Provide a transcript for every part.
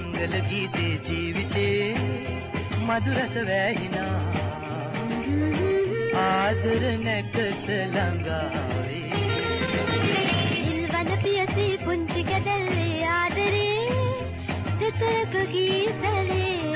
රස වැහින මංගල ගීතේ ජීවිතේ මధుරස වැහිනා. ආදර නැකත ළඟාවේ. නිල්වන පියසේ පුංචි කැදල්ලේ ආදරේ දෙතරක ගීතලේ.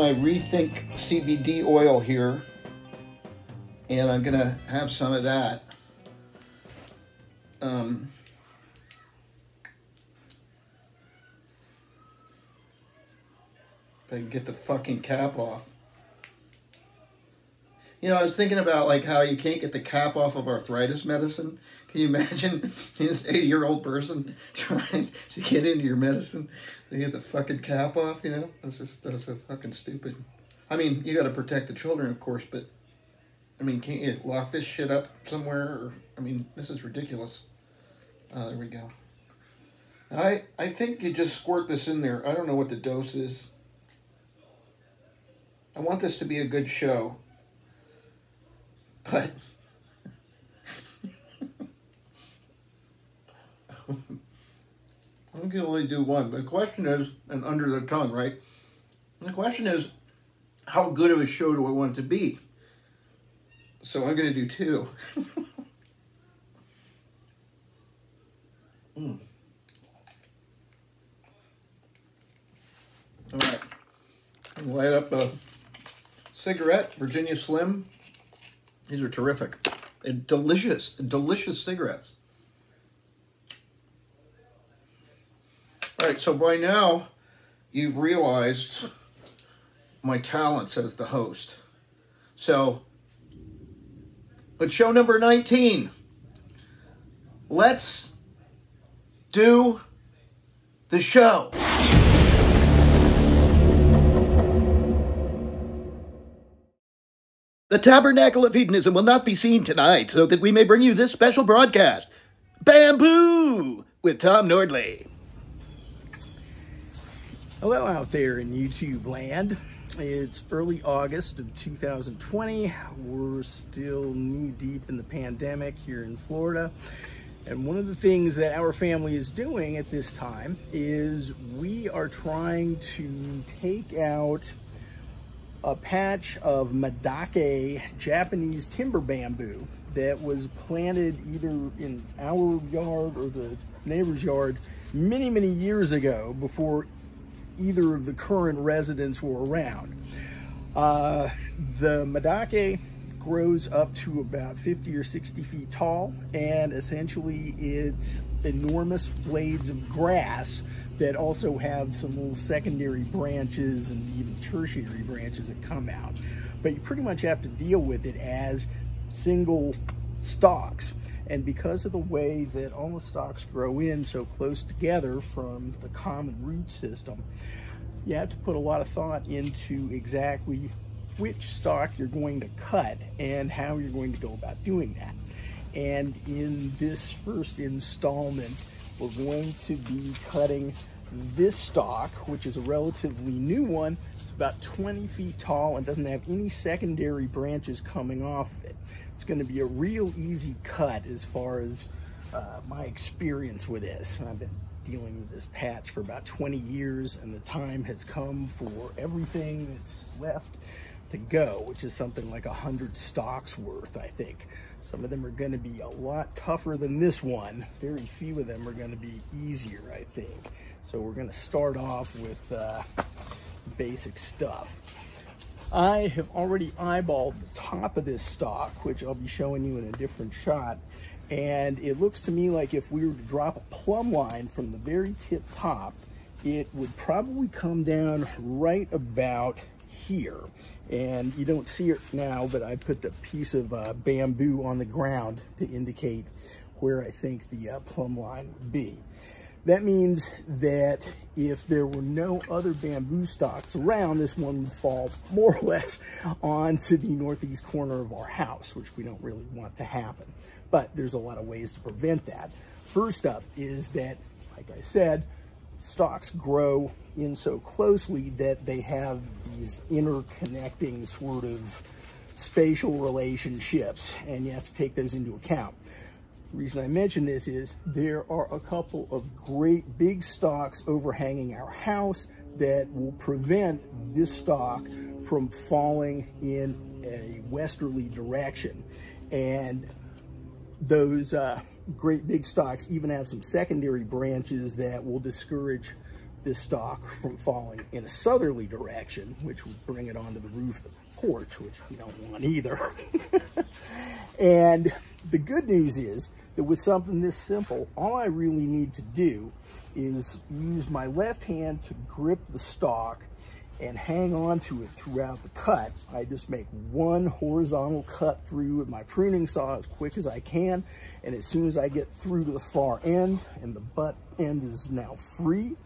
My Rethink CBD oil here, and I'm gonna have some of that. Um, if I can get the fucking cap off. You know, I was thinking about like how you can't get the cap off of arthritis medicine. Can you imagine this 80 year old person trying to get into your medicine? They get the fucking cap off, you know? That's just, that's so fucking stupid. I mean, you gotta protect the children, of course, but I mean, can't you lock this shit up somewhere? Or, I mean, this is ridiculous. Oh, there we go. I, I think you just squirt this in there. I don't know what the dose is. I want this to be a good show. But I can only do one. The question is, and under the tongue, right? The question is, how good of a show do I want it to be? So I'm going to do two. Mm. All right. Light up a cigarette, Virginia Slim. These are terrific and delicious, delicious cigarettes. So by now you've realized my talents as the host. So, it's show number 19. Let's do the show. The Tabernacle of Hedonism will not be seen tonight, so that we may bring you this special broadcast. Bamboo with Tom Nordley. Hello out there in YouTube land. It's early August of 2020. We're still knee deep in the pandemic here in Florida. And one of the things that our family is doing at this time is we are trying to take out a patch of Madake Japanese timber bamboo that was planted either in our yard or the neighbor's yard many, many years ago before either of the current residents were around. Uh, the Madake grows up to about 50 or 60 feet tall and essentially it's enormous blades of grass that also have some little secondary branches and even tertiary branches that come out. But you pretty much have to deal with it as single stalks. And because of the way that all the stalks grow in so close together from the common root system, you have to put a lot of thought into exactly which stalk you're going to cut and how you're going to go about doing that. And in this first installment, we're going to be cutting this stock, which is a relatively new one. It's about 20 feet tall and doesn't have any secondary branches coming off of it. It's going to be a real easy cut as far as uh, my experience with this. I've been dealing with this patch for about 20 years and the time has come for everything that's left to go, which is something like a hundred stocks worth, I think. Some of them are going to be a lot tougher than this one. Very few of them are going to be easier, I think. So we're going to start off with uh, basic stuff. I have already eyeballed the top of this stock, which I'll be showing you in a different shot. And it looks to me like if we were to drop a plumb line from the very tip top, it would probably come down right about here. And you don't see it now, but I put the piece of uh, bamboo on the ground to indicate where I think the uh, plumb line would be. That means that if there were no other bamboo stocks around, this one would fall more or less onto the northeast corner of our house, which we don't really want to happen. But there's a lot of ways to prevent that. First up is that, like I said, stocks grow in so closely that they have these interconnecting sort of spatial relationships, and you have to take those into account. The reason I mention this is there are a couple of great big stocks overhanging our house that will prevent this stock from falling in a westerly direction. And those uh, great big stocks even have some secondary branches that will discourage this stock from falling in a southerly direction, which would bring it onto the roof of the porch, which we don't want either. and the good news is that with something this simple, all I really need to do is use my left hand to grip the stalk and hang on to it throughout the cut. I just make one horizontal cut through with my pruning saw as quick as I can. And as soon as I get through to the far end and the butt end is now free,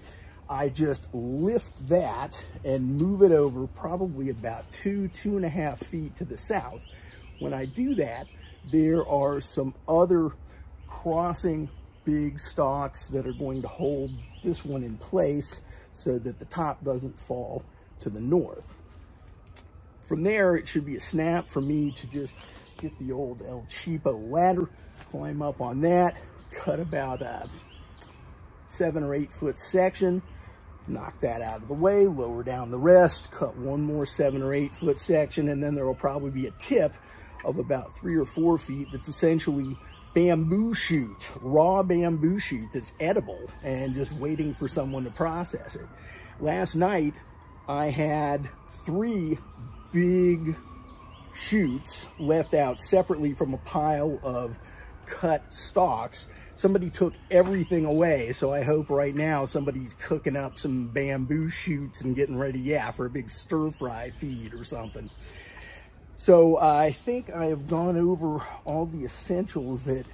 I just lift that and move it over probably about two, two and a half feet to the south. When I do that, there are some other crossing big stalks that are going to hold this one in place so that the top doesn't fall to the north. From there, it should be a snap for me to just get the old El Cheapo ladder, climb up on that, cut about a seven or eight foot section, knock that out of the way, lower down the rest, cut one more seven or eight foot section, and then there will probably be a tip of about three or four feet that's essentially bamboo shoot, raw bamboo shoot that's edible and just waiting for someone to process it. Last night, I had three big shoots left out separately from a pile of cut stalks. Somebody took everything away, so I hope right now somebody's cooking up some bamboo shoots and getting ready, yeah, for a big stir-fry feed or something. So uh, I think I have gone over all the essentials that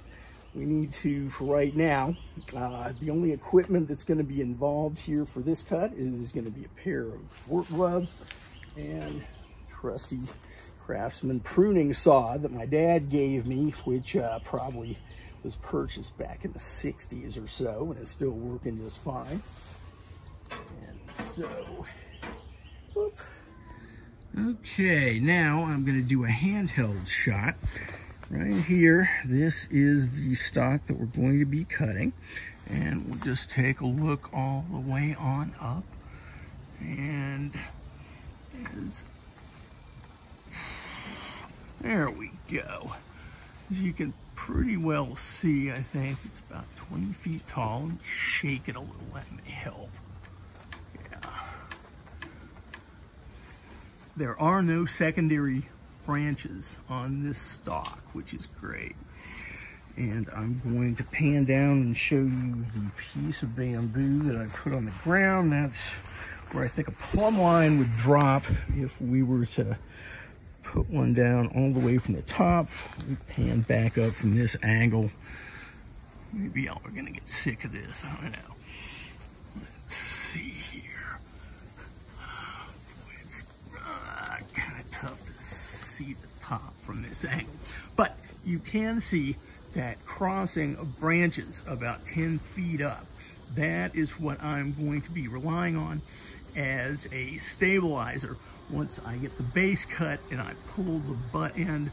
we need to for right now. Uh, the only equipment that's going to be involved here for this cut is going to be a pair of work gloves and trusty craftsman pruning saw that my dad gave me, which uh, probably was purchased back in the 60s or so and is still working just fine. And so. Okay, now I'm going to do a handheld shot right here, this is the stock that we're going to be cutting. And we'll just take a look all the way on up. And there we go. As you can pretty well see, I think it's about 20 feet tall. Shake it a little, let me help. There are no secondary branches on this stalk, which is great. And I'm going to pan down and show you the piece of bamboo that I put on the ground. That's where I think a plumb line would drop if we were to put one down all the way from the top. Pan back up from this angle. Maybe y'all are gonna get sick of this, I don't know. Let's see here. It's uh, kind of tough to see the top from this angle. But you can see that crossing of branches about 10 feet up. That is what I'm going to be relying on as a stabilizer once I get the base cut and I pull the butt end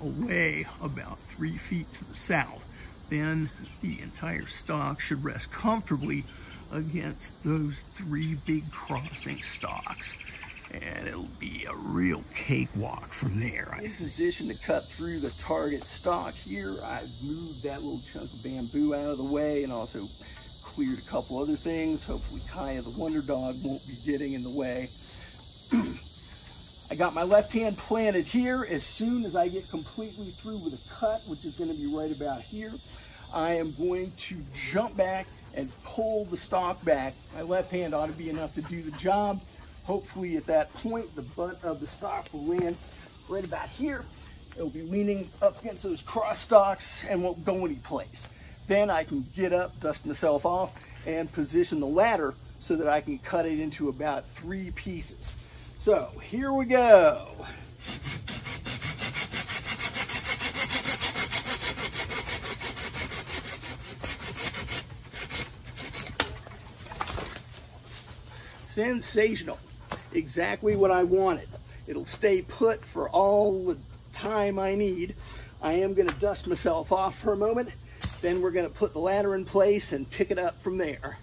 away about three feet to the south. Then the entire stock should rest comfortably against those three big crossing stalks. And it'll be a real cakewalk from there. I'm in position to cut through the target stock here. I've moved that little chunk of bamboo out of the way and also cleared a couple other things. Hopefully Kaya the Wonder Dog won't be getting in the way. I got my left hand planted here. As soon as I get completely through with a cut, which is going to be right about here, I am going to jump back and pull the stock back. My left hand ought to be enough to do the job. Hopefully at that point, the butt of the stalk will land right about here. It'll be leaning up against those cross stalks and won't go any place. Then I can get up, dust myself off, and position the ladder so that I can cut it into about three pieces. So here we go. Sensational. Exactly what I wanted. It'll stay put for all the time I need. I am going to dust myself off for a moment. Then we're going to put the ladder in place and pick it up from there.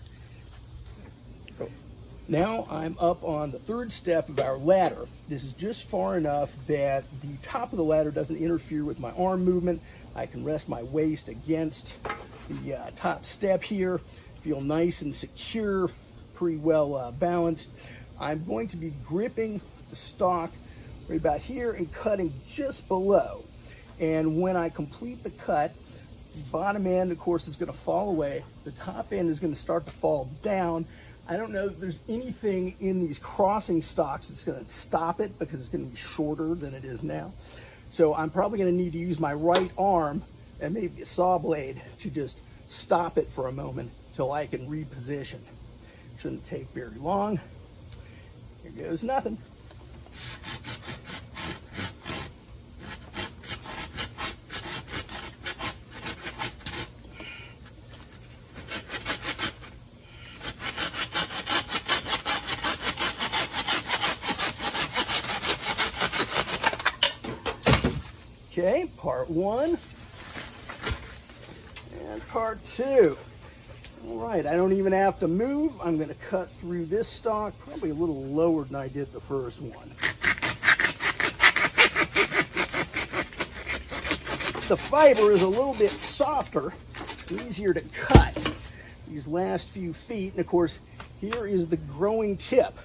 Now I'm up on the third step of our ladder. This is just far enough that the top of the ladder doesn't interfere with my arm movement. I can rest my waist against the uh, top step here, feel nice and secure, pretty well uh, balanced. I'm going to be gripping the stock right about here and cutting just below. And when I complete the cut, the bottom end, of course, is going to fall away. The top end is going to start to fall down I don't know if there's anything in these crossing stocks that's going to stop it because it's going to be shorter than it is now. So I'm probably going to need to use my right arm and maybe a saw blade to just stop it for a moment till I can reposition. Shouldn't take very long. Here goes nothing. Okay, part one and part two. All right, I don't even have to move. I'm gonna cut through this stalk, probably a little lower than I did the first one. The fiber is a little bit softer, easier to cut these last few feet. And of course, here is the growing tip.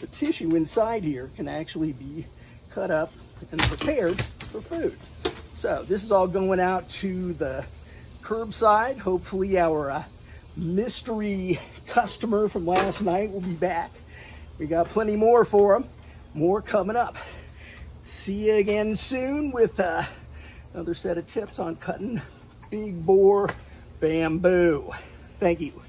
The tissue inside here can actually be cut up and prepared for food. So this is all going out to the curbside. Hopefully our uh, mystery customer from last night will be back. We got plenty more for them. More coming up. See you again soon with uh, another set of tips on cutting big bore bamboo. Thank you.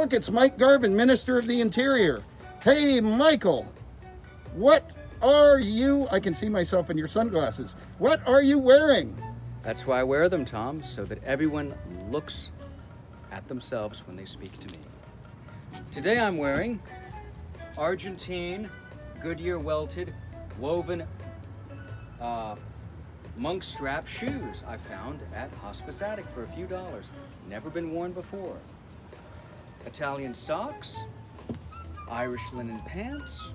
Look, it's Mike Garvin, Minister of the Interior. Hey, Michael, what are you? I can see myself in your sunglasses. What are you wearing? That's why I wear them, Tom, so that everyone looks at themselves when they speak to me. Today I'm wearing Argentine Goodyear welted woven uh, monk strap shoes I found at Hospice Attic for a few dollars. Never been worn before. Italian socks, Irish linen pants,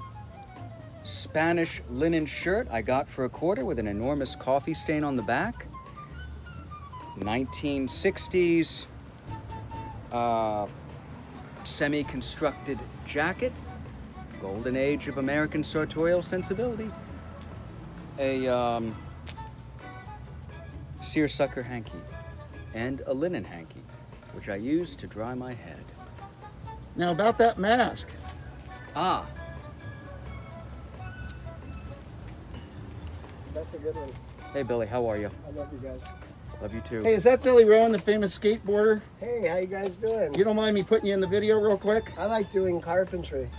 Spanish linen shirt I got for a quarter with an enormous coffee stain on the back. 1960s uh, semi constructed jacket, golden age of American sartorial sensibility, a um, seersucker hanky, and a linen hanky, which I use to dry my head. Now, about that mask. Ah, That's a good one. hey Billy, how are you? I love you guys. Love you too. Hey, is that Billy Rowan, the famous skateboarder? Hey, how you guys doing? You don't mind me putting you in the video real quick? I like doing carpentry.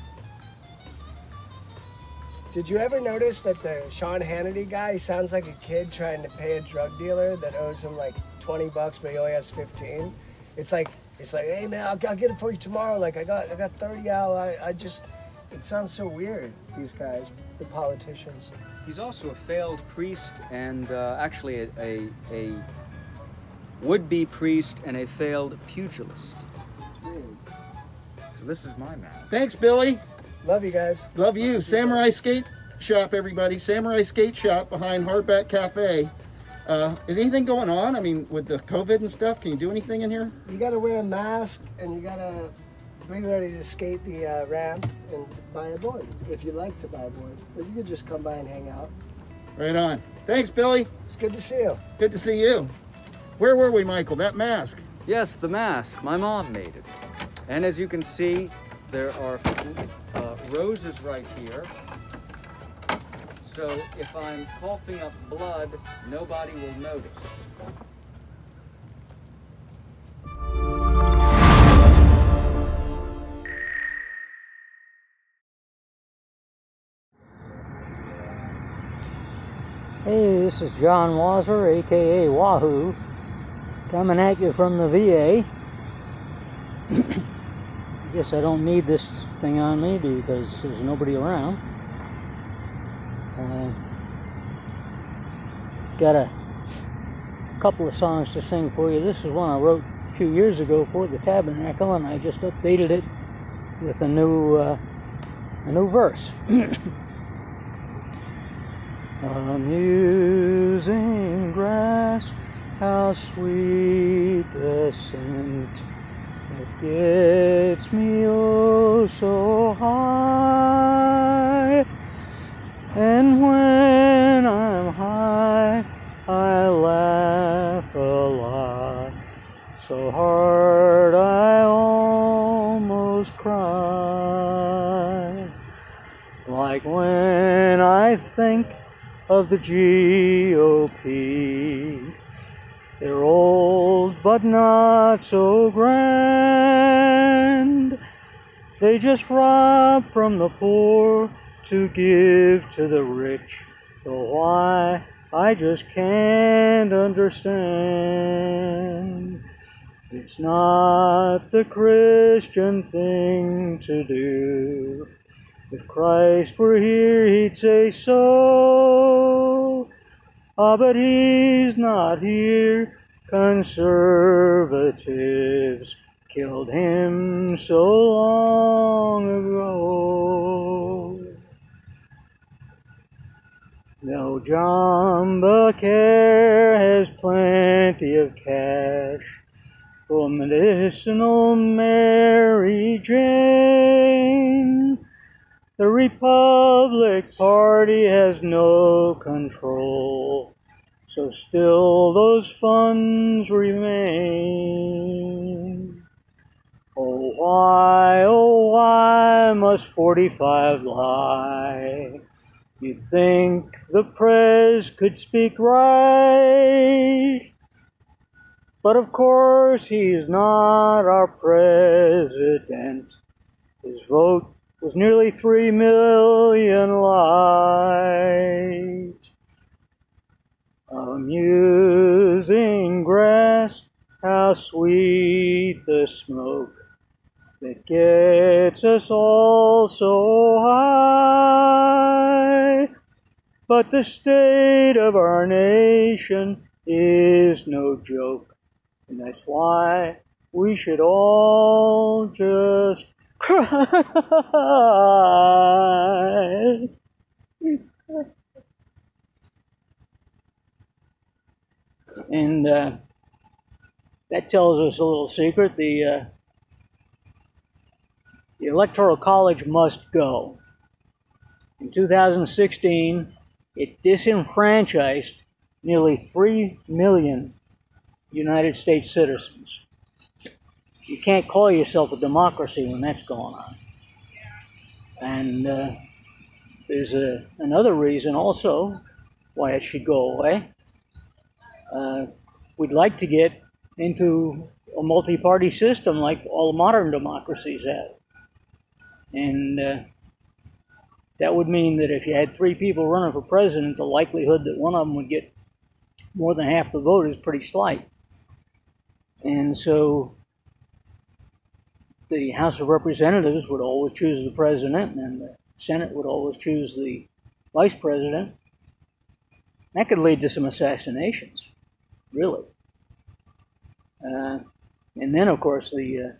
Did you ever notice that the Sean Hannity guy sounds like a kid trying to pay a drug dealer that owes him like 20 bucks, but he only has 15? It's like, it's like, hey man, I'll, I'll get it for you tomorrow. Like I got, I got 30 out. I, I just, it sounds so weird. These guys, the politicians. He's also a failed priest and uh, actually a, a, a would-be priest and a failed pugilist. It's weird. So this is my man. Thanks, Billy. Love you guys. Love you. Samurai Skate Shop, everybody. Samurai Skate Shop behind Hardback Cafe. Uh, is anything going on? I mean, with the COVID and stuff, can you do anything in here? You got to wear a mask and you got to be ready to skate the uh, ramp and buy a board if you like to buy a board. But you could just come by and hang out. Right on. Thanks, Billy. It's good to see you. Good to see you. Where were we, Michael? That mask. Yes, the mask. My mom made it. And as you can see, there are uh, roses right here. So if I'm coughing up blood, nobody will notice. Hey, this is John Wazer, aka Wahoo, coming at you from the VA. I guess I don't need this thing on me because there's nobody around. Uh, got a couple of songs to sing for you. This is one I wrote a few years ago for the Tabernacle, and I just updated it with a new uh, a new verse. Amusing grass, how sweet the scent that gets me oh so high. And when I'm high, I laugh a lot, so hard I almost cry. Like when I think of the GOP. They're old but not so grand. They just rob from the poor to give to the rich. So why I just can't understand. It's not the Christian thing to do. If Christ were here, he'd say so. Ah, but he's not here. Conservatives killed him so long ago. No, Bucare has plenty of cash for medicinal Mary Jane. The Republic Party has no control, so still those funds remain. Oh, why, oh, why must 45 lie? You'd think the press could speak right, But of course, he's not our president. His vote was nearly three million light. Amusing grass, how sweet the smoke that gets us all so high. But the state of our nation is no joke, and that's why we should all just cry. And uh, that tells us a little secret. The uh, the Electoral College must go. In 2016, it disenfranchised nearly 3 million United States citizens. You can't call yourself a democracy when that's going on. And uh, there's a, another reason also why it should go away. Uh, we'd like to get into a multi party system like all modern democracies have. And uh, that would mean that if you had three people running for president, the likelihood that one of them would get more than half the vote is pretty slight. And so the House of Representatives would always choose the president, and the Senate would always choose the vice president. That could lead to some assassinations, really. Uh, and then, of course, the uh,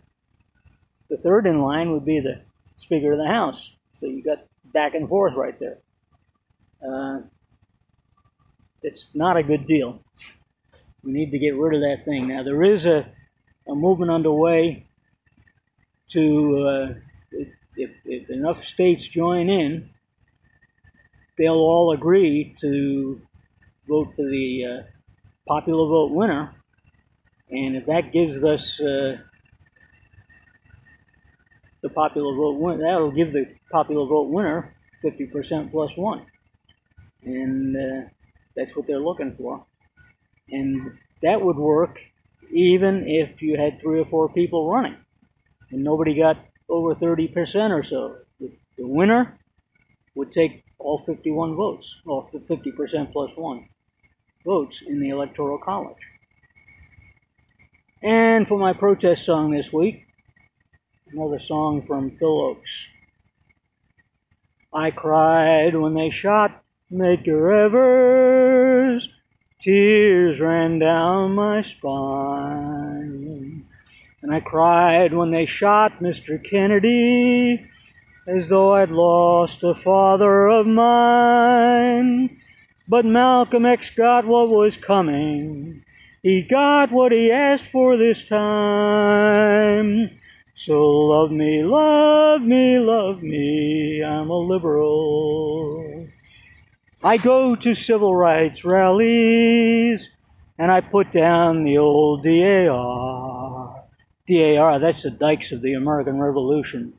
the third in line would be the Speaker of the House. So you got back and forth right there. Uh, it's not a good deal. We need to get rid of that thing. Now, there is a, a movement underway to, uh, if, if enough states join in, they'll all agree to vote for the uh, popular vote winner. And if that gives us uh, the popular vote winner, that'll give the popular vote winner 50% plus one. And uh, that's what they're looking for. And that would work even if you had three or four people running and nobody got over 30% or so. The, the winner would take all 51 votes, or 50% plus one votes in the Electoral College. And for my protest song this week, another song from Phil Ochs. I cried when they shot Medgar Evers. Tears ran down my spine. And I cried when they shot Mr. Kennedy, as though I'd lost a father of mine. But Malcolm X got what was coming. He got what he asked for this time. So love me, love me, love me, I'm a liberal. I go to civil rights rallies and I put down the old DAR. DAR, that's the dykes of the American Revolution.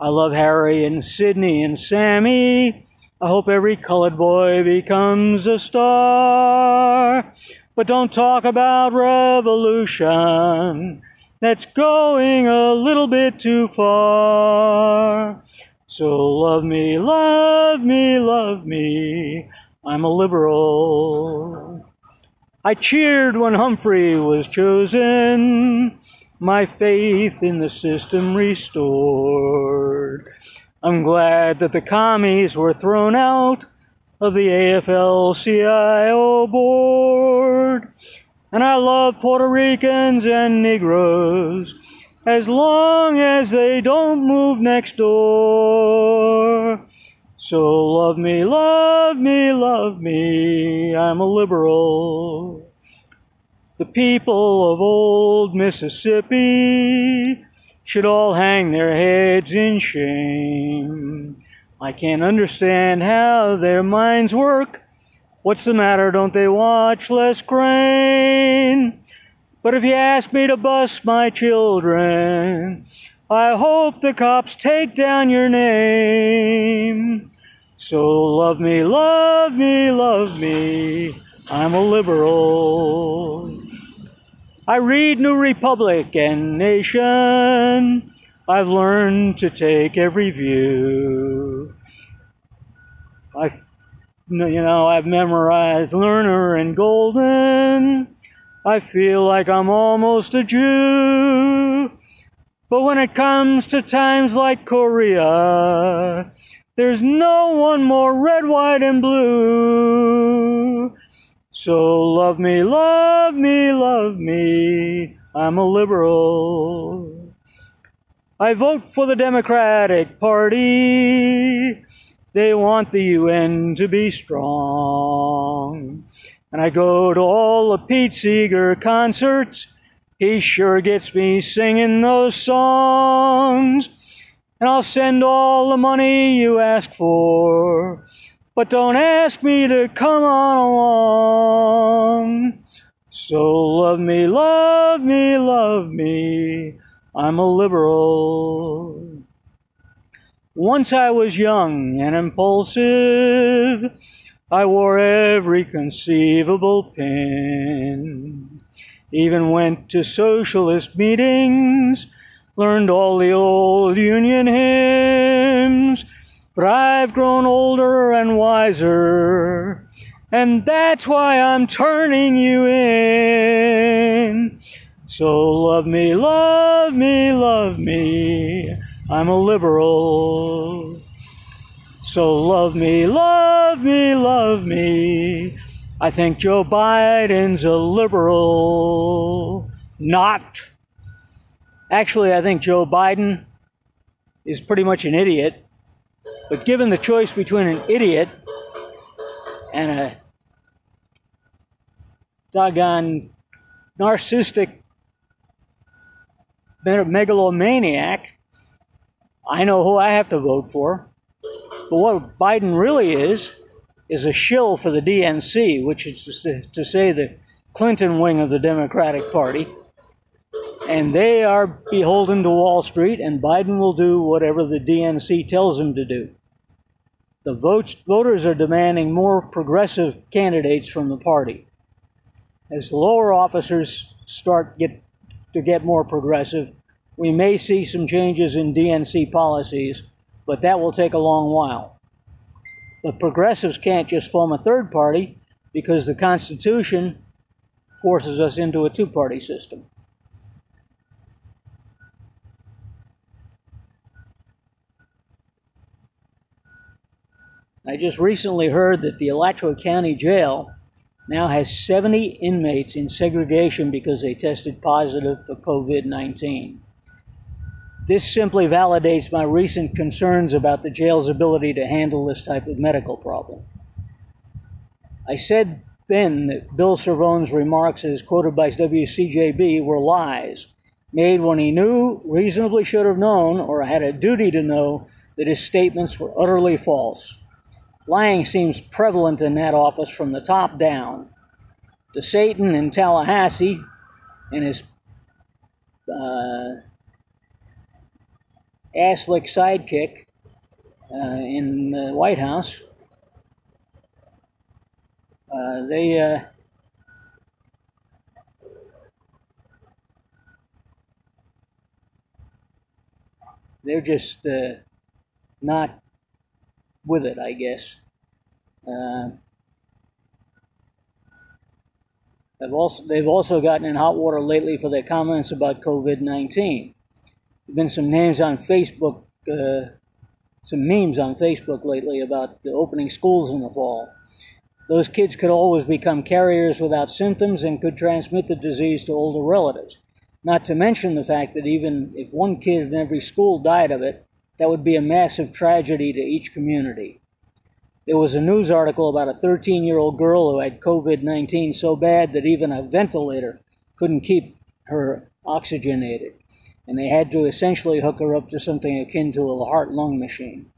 I love Harry and Sidney and Sammy. I hope every colored boy becomes a star. But don't talk about revolution. That's going a little bit too far. So love me, love me, love me. I'm a liberal. I cheered when Humphrey was chosen, my faith in the system restored. I'm glad that the commies were thrown out of the AFL CIO board. And I love Puerto Ricans and Negroes as long as they don't move next door. So love me, love me, love me, I'm a liberal. The people of old Mississippi should all hang their heads in shame. I can't understand how their minds work What's the matter? Don't they watch Les Crane? But if you ask me to bust my children, I hope the cops take down your name. So love me, love me, love me. I'm a liberal. I read New Republic and Nation. I've learned to take every view. I've, you know, I've memorized Lerner and Golden. I feel like I'm almost a Jew. But when it comes to times like Korea, there's no one more red, white, and blue. So love me, love me, love me. I'm a liberal. I vote for the Democratic Party. They want the UN to be strong. And I go to all the Pete Seeger concerts. He sure gets me singing those songs. And I'll send all the money you ask for. But don't ask me to come on along. So love me, love me, love me. I'm a liberal. Once I was young and impulsive. I wore every conceivable pin. Even went to socialist meetings, learned all the old union hymns. But I've grown older and wiser, and that's why I'm turning you in. So love me, love me, love me. I'm a liberal. So love me, love me, love me. I think Joe Biden's a liberal. Not. Actually, I think Joe Biden is pretty much an idiot. But given the choice between an idiot and a doggone narcissistic megalomaniac, I know who I have to vote for. But what Biden really is, is a shill for the DNC, which is to say the Clinton wing of the Democratic Party. And they are beholden to Wall Street, and Biden will do whatever the DNC tells him to do. The votes, voters are demanding more progressive candidates from the party. As lower officers start get, to get more progressive, we may see some changes in DNC policies, but that will take a long while. But progressives can't just form a third party because the Constitution forces us into a two party system. I just recently heard that the Alachua County Jail now has 70 inmates in segregation because they tested positive for COVID 19. This simply validates my recent concerns about the jail's ability to handle this type of medical problem. I said then that Bill Cervone's remarks, as quoted by WCJB, were lies made when he knew, reasonably should have known, or had a duty to know that his statements were utterly false. Lying seems prevalent in that office from the top down. To Satan in Tallahassee and his uh, ass-lick sidekick uh, in the White House. Uh, they uh, they're just uh, not with it, I guess. Uh, they've also they've also gotten in hot water lately for their comments about COVID nineteen. There've been some names on Facebook, uh, some memes on Facebook lately about the opening schools in the fall. Those kids could always become carriers without symptoms and could transmit the disease to older relatives. Not to mention the fact that even if one kid in every school died of it, that would be a massive tragedy to each community. There was a news article about a 13 year old girl who had COVID 19 so bad that even a ventilator couldn't keep her oxygenated, and they had to essentially hook her up to something akin to a heart lung machine.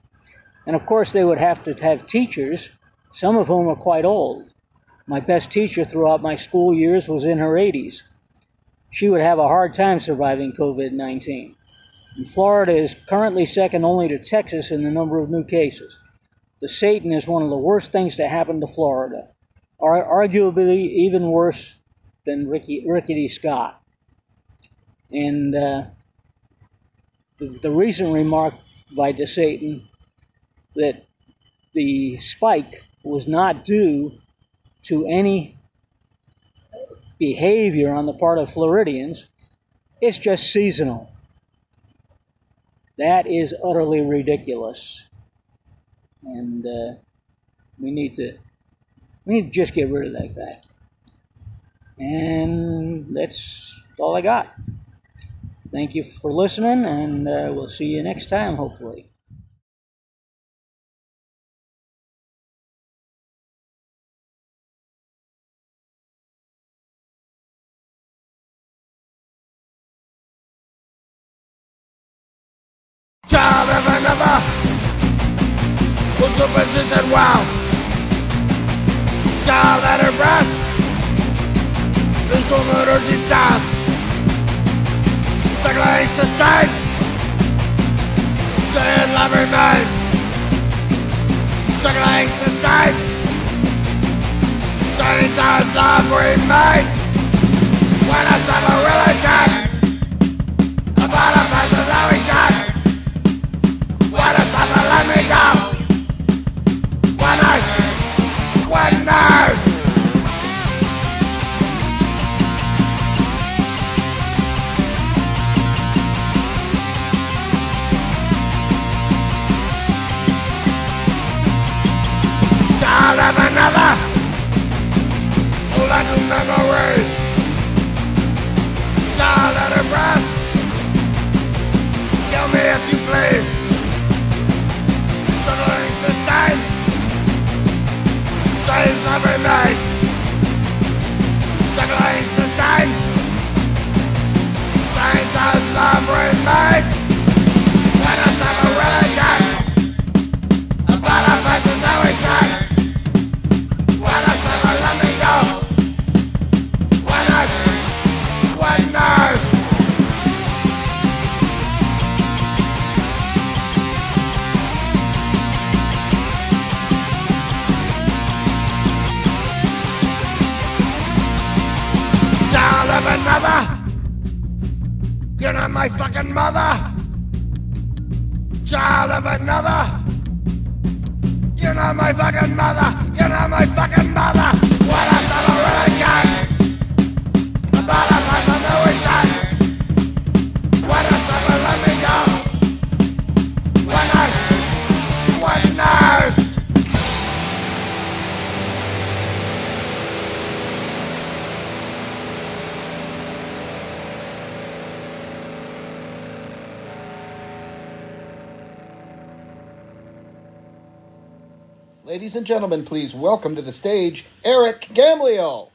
And of course, they would have to have teachers, some of whom are quite old. My best teacher throughout my school years was in her 80s. She would have a hard time surviving COVID 19. And Florida is currently second only to Texas in the number of new cases. DeSatan is one of the worst things to happen to Florida, arguably even worse than Ricky, Rickety Scott. And uh, the, the recent remark by DeSatan that the spike was not due to any behavior on the part of Floridians, it's just seasonal. That is utterly ridiculous. And uh, we need to we need to just get rid of that guy. And that's all I got. Thank you for listening, and uh, we'll see you next time, hopefully. Child of another. With superstition wow. Child at her breast. This woman urging Suckling sustained Saying love remain Suckling sustained Saying sounds love remains When I a really good About a person that we shot. What a stop let me go One nurse One nurse Like memories Child at her breast Kill me if you please. Struggling sustain. Stays never made Struggling sustain. Stains as love remains When I stop a good About a person that we shine another. You're not my fucking mother. Child of another. You're not my fucking mother. You're not my fucking mother. What a son of. About a Ladies and gentlemen, please welcome to the stage Eric Gamliel.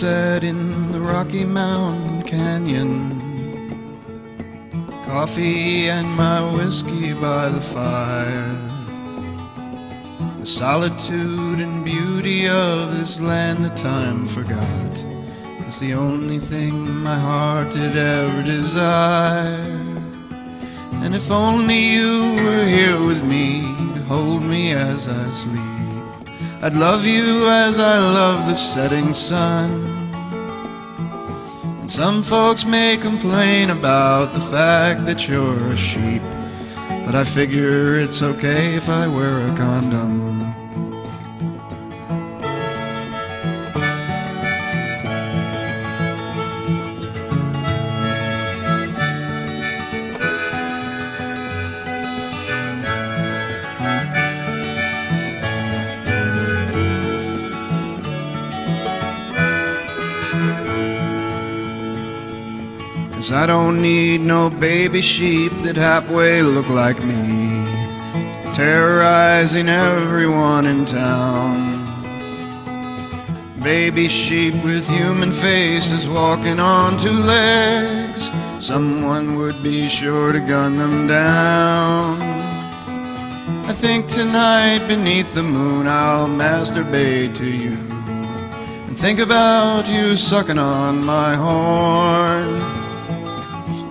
Sunset in the Rocky Mountain Canyon. Coffee and my whiskey by the fire. The solitude and beauty of this land that time forgot is the only thing my heart did ever desire. And if only you were here with me to hold me as I sleep, I'd love you as I love the setting sun. Some folks may complain about the fact that you're a sheep, but I figure it's okay if I wear a condom. Cause I don't need no baby sheep that halfway look like me, terrorizing everyone in town. Baby sheep with human faces walking on two legs, someone would be sure to gun them down. I think tonight beneath the moon I'll masturbate to you and think about you sucking on my horn.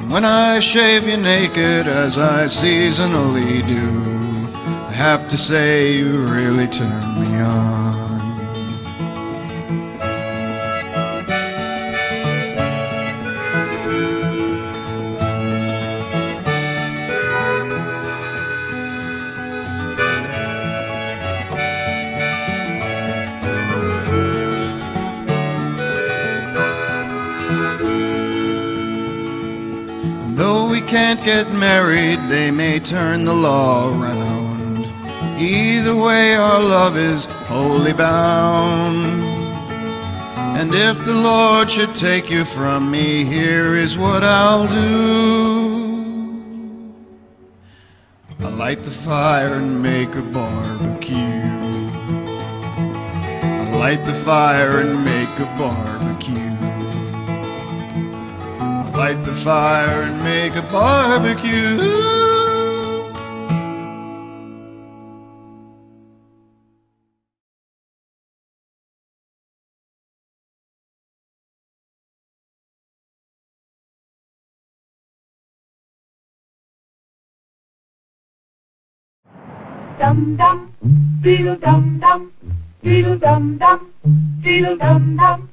When I shave you naked as I seasonally do, I have to say you really turn me on. Can't get married, they may turn the law around. Either way, our love is wholly bound. And if the Lord should take you from me, here is what I'll do. I'll light the fire and make a barbecue. I'll light the fire and make a barbecue. Light the fire and make a barbecue. dum dum, beetle dum dum, beetle dum dum, beetle dum dum.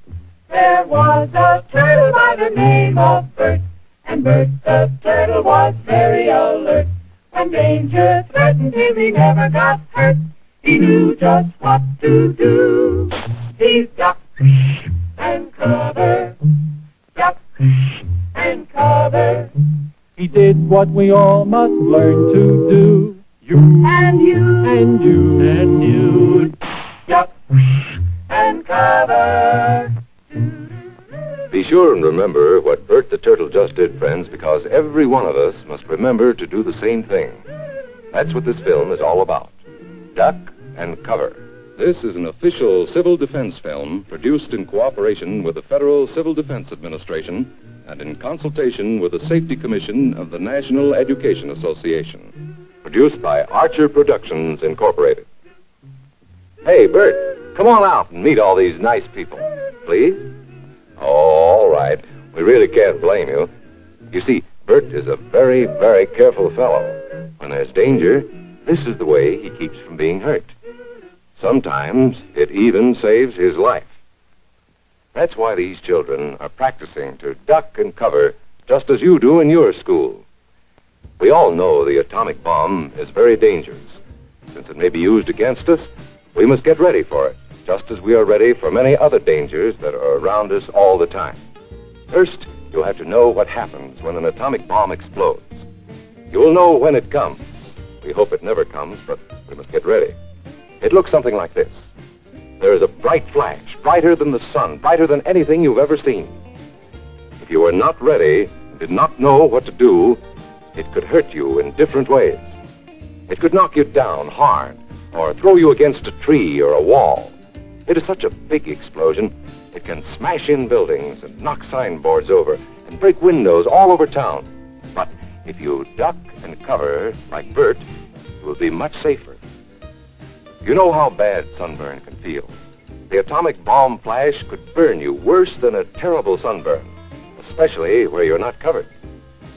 There was a turtle by the name of Bert, and Bert the turtle was very alert. When danger threatened him, he never got hurt. He knew just what to do. He ducked and cover, ducked and cover. He did what we all must learn to do. You And you and you and you. duck and cover. Be sure and remember what Bert the Turtle just did, friends, because every one of us must remember to do the same thing. That's what this film is all about. Duck and cover. This is an official civil defense film produced in cooperation with the Federal Civil Defense Administration and in consultation with the Safety Commission of the National Education Association. Produced by Archer Productions, Incorporated. Hey, Bert, come on out and meet all these nice people. Please? Oh, all right. We really can't blame you. You see, Bert is a very, very careful fellow. When there's danger, this is the way he keeps from being hurt. Sometimes it even saves his life. That's why these children are practicing to duck and cover just as you do in your school. We all know the atomic bomb is very dangerous. Since it may be used against us, we must get ready for it, just as we are ready for many other dangers that are around us all the time. First, you'll have to know what happens when an atomic bomb explodes. You will know when it comes. We hope it never comes, but we must get ready. It looks something like this. There is a bright flash, brighter than the sun, brighter than anything you've ever seen. If you were not ready and did not know what to do, it could hurt you in different ways. It could knock you down hard or throw you against a tree or a wall. It is such a big explosion, It can smash in buildings and knock signboards over and break windows all over town. But if you duck and cover like Bert, you will be much safer. You know how bad sunburn can feel. The atomic bomb flash could burn you worse than a terrible sunburn, especially where you're not covered.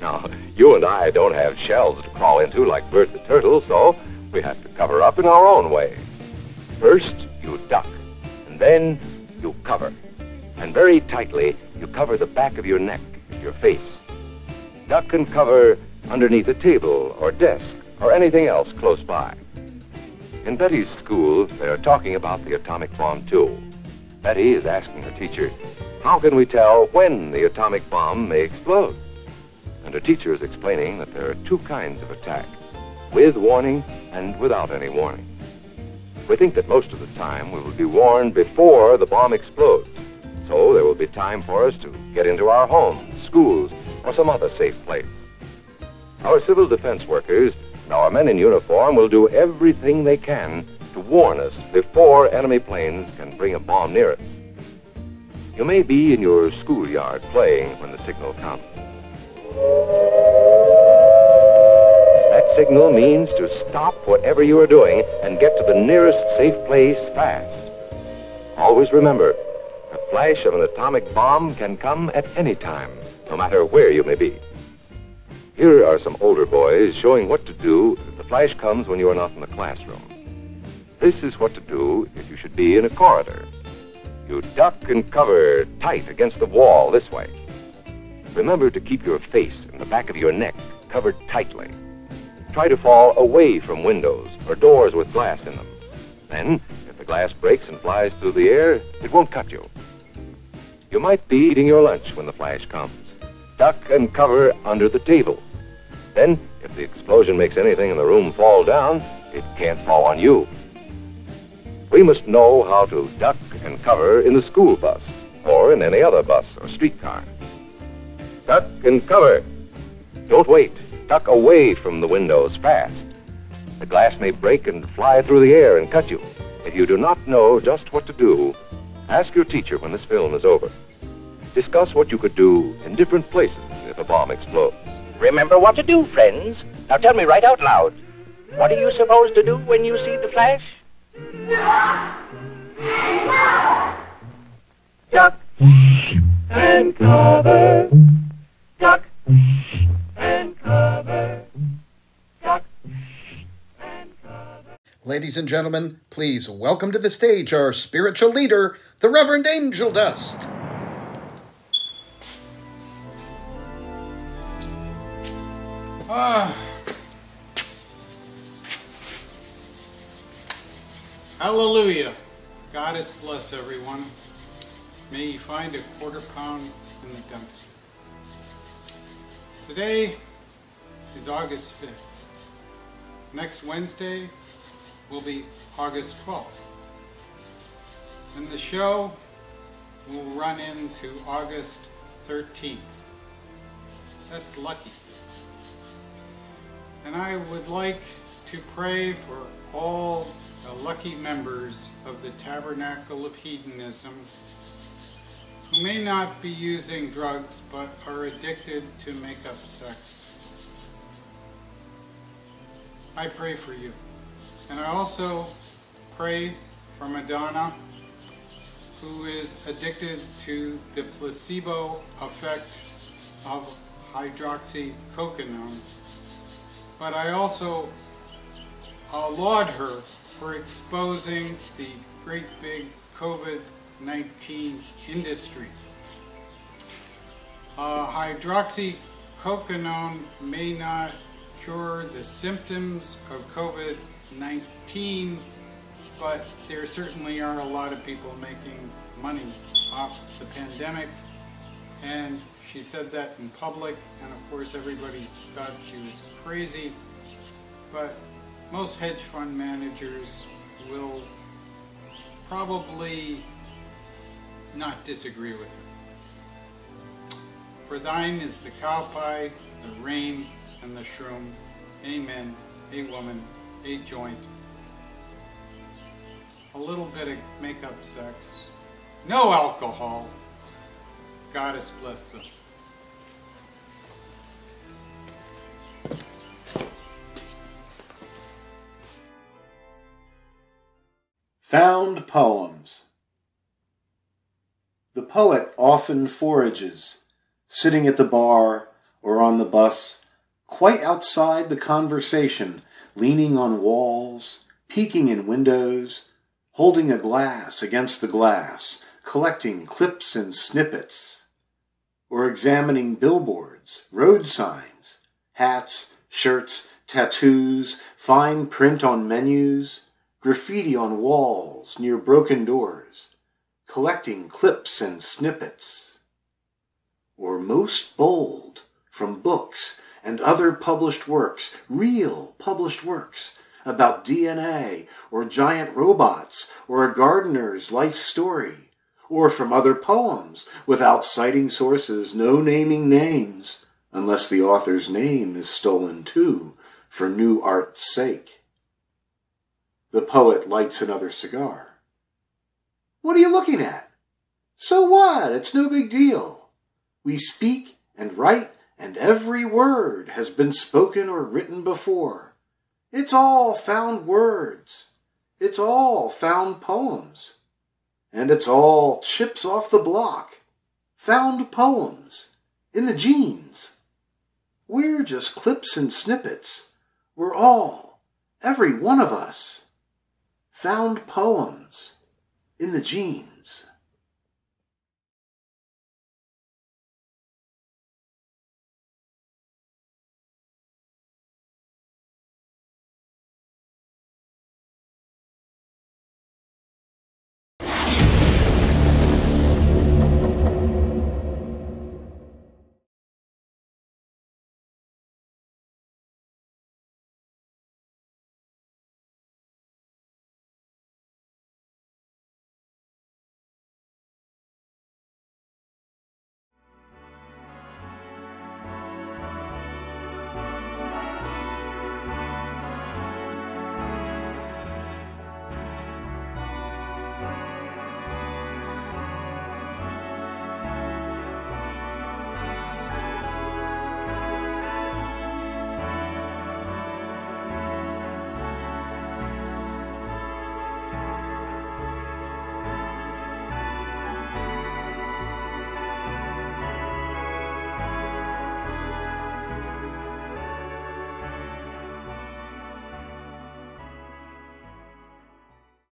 Now, you and I don't have shells to crawl into like Bert the Turtle, so we have to cover up in our own way. First, you duck, then you cover. And very tightly, you cover the back of your neck and your face. Duck and cover underneath a table or desk or anything else close by. In Betty's school, they are talking about the atomic bomb, too. Betty is asking her teacher, how can we tell when the atomic bomb may explode? And her teacher is explaining that there are two kinds of attack, with warning and without any warning. We think that most of the time we will be warned before the bomb explodes, so there will be time for us to get into our homes, schools, or some other safe place. Our civil defense workers and our men in uniform will do everything they can to warn us before enemy planes can bring a bomb near us. You may be in your schoolyard playing when the signal comes. Signal means to stop whatever you are doing and get to the nearest safe place fast. Always remember, the flash of an atomic bomb can come at any time, no matter where you may be. Here are some older boys showing what to do if the flash comes when you are not in the classroom. This is what to do if you should be in a corridor. You duck and cover tight against the wall this way. Remember to keep your face and the back of your neck covered tightly. Try to fall away from windows or doors with glass in them. Then, if the glass breaks and flies through the air, it won't cut you. You might be eating your lunch when the flash comes. Duck and cover under the table. Then, if the explosion makes anything in the room fall down, it can't fall on you. We must know how to duck and cover in the school bus or in any other bus or streetcar. Duck and cover. Don't wait. Duck away from the windows fast. The glass may break and fly through the air and cut you. If you do not know just what to do, ask your teacher when this film is over. Discuss what you could do in different places if a bomb explodes. Remember what to do, friends. Now tell me right out loud. What are you supposed to do when you see the flash? Duck and cover. Duck and cover. Duck. Ladies and gentlemen, please welcome to the stage our spiritual leader, the Reverend Angeldust. Ah. Hallelujah. God is bless everyone. May you find a quarter pound in the dumpster. Today is August 5th. Next Wednesday will be August 12th. And the show will run into August 13th. That's lucky. And I would like to pray for all the lucky members of the Tabernacle of Hedonism who may not be using drugs but are addicted to make-up sex. I pray for you. And I also pray for Madonna who is addicted to the placebo effect of hydroxychloroquine. But I also laud her for exposing the great big COVID-19 industry. Uh, may not cure the symptoms of COVID-19, but there certainly are a lot of people making money off the pandemic. And she said that in public, and of course everybody thought she was crazy. But most hedge fund managers will probably not disagree with her. For thine is the cow pie, the rain, and the shroom. Amen. A woman, a joint, a little bit of make-up sex, No alcohol. Goddess bless them. Found Poems The poet often forages, sitting at the bar or on the bus, quite outside the conversation, leaning on walls, peeking in windows, holding a glass against the glass, collecting clips and snippets, or examining billboards, road signs, hats, shirts, tattoos, fine print on menus, graffiti on walls near broken doors, collecting clips and snippets, or most bold from books and other published works, real published works about DNA or giant robots or a gardener's life story, or from other poems without citing sources, no naming names, unless the author's name is stolen too for new art's sake. The poet lights another cigar. What are you looking at? So what? It's no big deal. We speak and write, and every word has been spoken or written before. It's all found words. It's all found poems. And it's all chips off the block. Found poems. In the genes. We're just clips and snippets. We're all, every one of us, found poems in the genes.